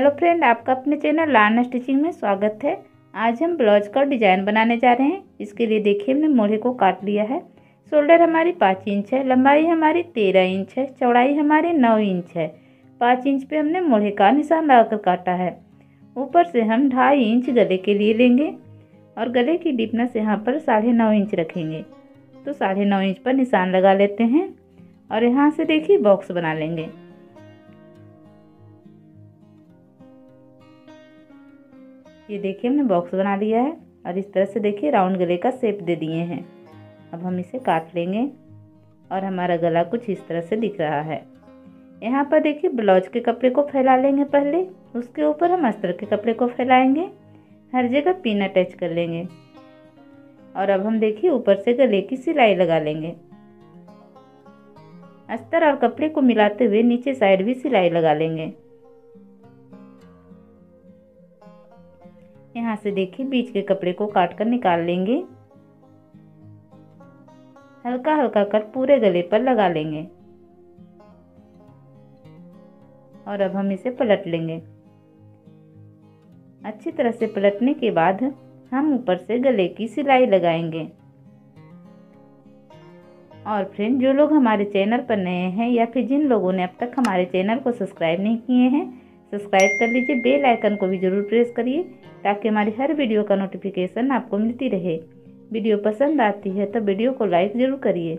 Hello friend, आपका अपने channel लान stitching में स्वागत है। आज हम ब्लाउज का डिज़ाइन बनाने जा रहे हैं। इसके लिए देखिए, हमने मोढ़े को काट लिया है। शोल्डर हमारी पाँच इंच है, लंबाई हमारी तेरह इंच है, चौड़ाई हमारी नौ इंच है। पाँच इंच पे हमने मोढ़े का निशान लगाकर काटा है। ऊपर से हम ढाई इंच गले के लिए लेंगे और गले की डिपनेस यहाँ पर साढ़े नौ इंच रखेंगे। तो साढ़े नौ इंच पर निशान लगा लेते हैं और यहाँ से देखिए बॉक्स बना लेंगे। ये देखिए, हमने बॉक्स बना लिया है और इस तरह से देखिए राउंड गले का शेप दे दिए हैं। अब हम इसे काट लेंगे और हमारा गला कुछ इस तरह से दिख रहा है। यहाँ पर देखिए, ब्लाउज के कपड़े को फैला लेंगे पहले। उसके ऊपर हम अस्तर के कपड़े को फैलाएँगे। हर जगह पिन अटैच कर लेंगे। और अब हम देखिए, ऊपर से गले की सिलाई लगा लेंगे। अस्तर और कपड़े को मिलाते हुए नीचे साइड भी सिलाई लगा लेंगे। यहाँ से देखिए बीच के कपड़े को काट कर निकाल लेंगे। हल्का हल्का कर पूरे गले पर लगा लेंगे। और अब हम इसे पलट लेंगे। अच्छी तरह से पलटने के बाद हम ऊपर से गले की सिलाई लगाएँगे। और फ्रेंड, जो लोग हमारे चैनल पर नए हैं या फिर जिन लोगों ने अब तक हमारे चैनल को सब्सक्राइब नहीं किए हैं सब्सक्राइब कर लीजिए, बेल आइकन को भी ज़रूर प्रेस करिए, ताकि हमारी हर वीडियो का नोटिफिकेशन आपको मिलती रहे। वीडियो पसंद आती है तो वीडियो को लाइक ज़रूर करिए।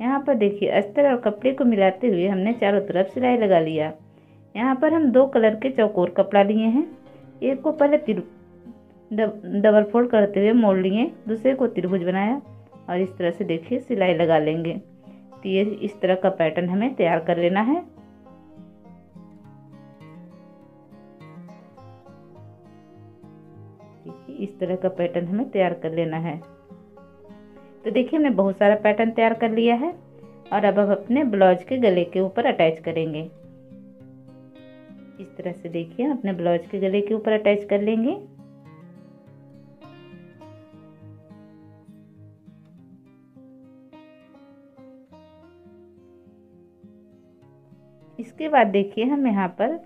यहाँ पर देखिए, अस्तर और कपड़े को मिलाते हुए हमने चारों तरफ़ सिलाई लगा लिया। यहाँ पर हम दो कलर के चौकोर कपड़ा लिए हैं। एक को पहले तिर डबल फोल्ड करते हुए मोड़ लिए, दूसरे को त्रिभुज बनाया और इस तरह से देखिए सिलाई लगा लेंगे। तो ये इस तरह का पैटर्न हमें तैयार कर लेना है। इस तरह का पैटर्न हमें तैयार कर लेना है। तो देखिए, हमने बहुत सारा पैटर्न तैयार कर लिया है और अब हम अपने ब्लाउज के गले के ऊपर अटैच करेंगे। इस तरह से देखिए, हम अपने ब्लाउज के गले के ऊपर अटैच कर लेंगे। इसके बाद देखिए, हम यहाँ पर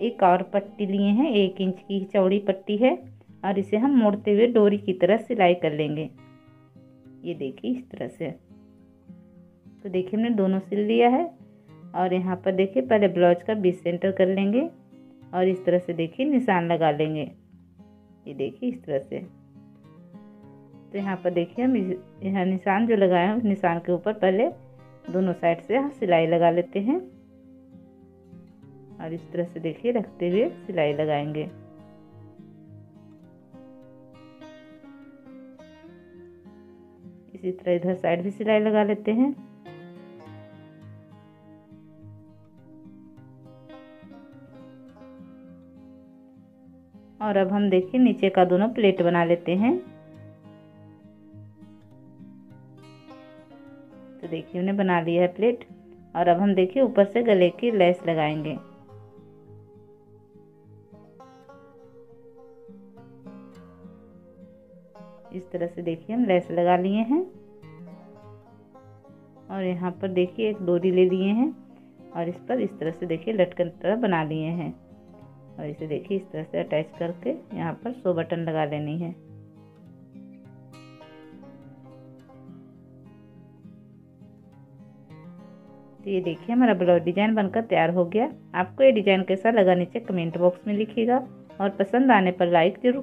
एक और पट्टी लिए हैं, एक इंच की चौड़ी पट्टी है। और इसे हम मोड़ते हुए डोरी की तरह सिलाई कर लेंगे। ये देखिए इस तरह से। तो देखिए हमने दोनों सिल लिया है और यहाँ पर देखिए पहले ब्लाउज का बीस सेंटर कर लेंगे और इस तरह से देखिए निशान लगा लेंगे। ये देखिए इस तरह से। तो यहाँ पर देखिए हम यहाँ निशान जो लगाए हैं उस निशान के ऊपर पहले दोनों साइड से हम सिलाई लगा लेते हैं। और इस तरह से देखिए रखते हुए सिलाई लगाएँगे। इसी तरह इधर साइड भी सिलाई लगा लेते हैं। और अब हम देखिए नीचे का दोनों प्लेट बना लेते हैं। तो देखिए, हमने बना लिया है प्लेट। और अब हम देखिए ऊपर से गले की लेस लगाएँगे। इस तरह से देखिए, हम लेस लगा लिए हैं। और यहाँ पर देखिए, एक डोरी ले लिए हैं और इस पर इस तरह से देखिए, लटकन तरह बना लिए हैं। और इसे देखिए, इस तरह से अटैच करके यहाँ पर सो बटन लगा लेनी है। तो ये देखिए, हमारा ब्लाउज डिज़ाइन बनकर तैयार हो गया। आपको ये डिज़ाइन कैसा लगा, नीचे कमेंट बॉक्स में लिखिएगा। और पसंद आने पर लाइक ज़रूर